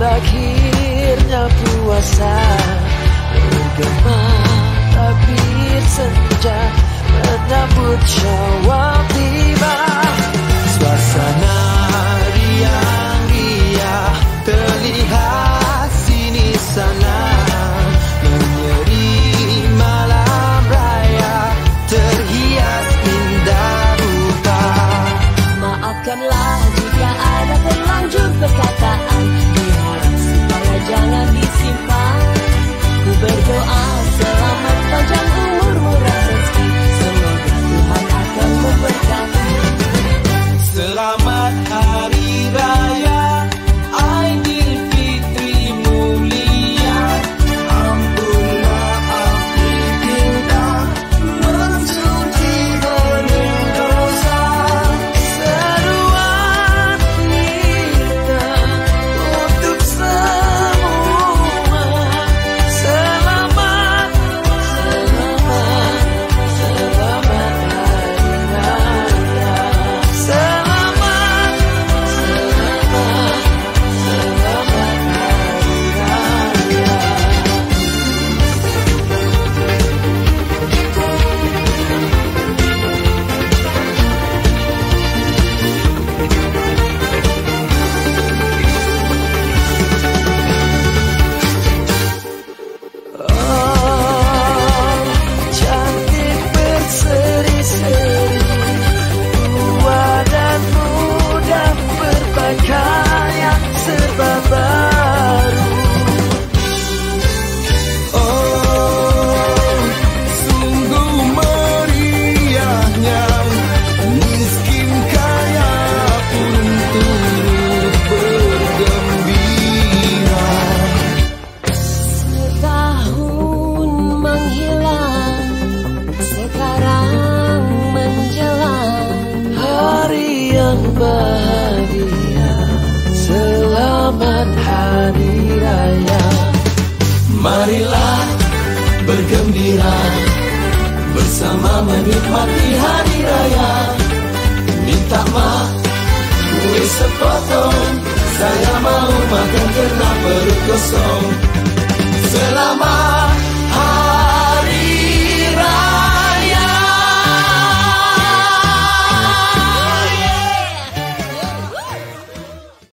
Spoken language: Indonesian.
berakhirnya puasa. Bergema tapi senja menyambut syah yang bahagia Selamat Hari Raya. Marilah bergembira Bersama menikmati Hari Raya. Minta mak kue sepotong Saya mau makan karena perut kosong. Selamat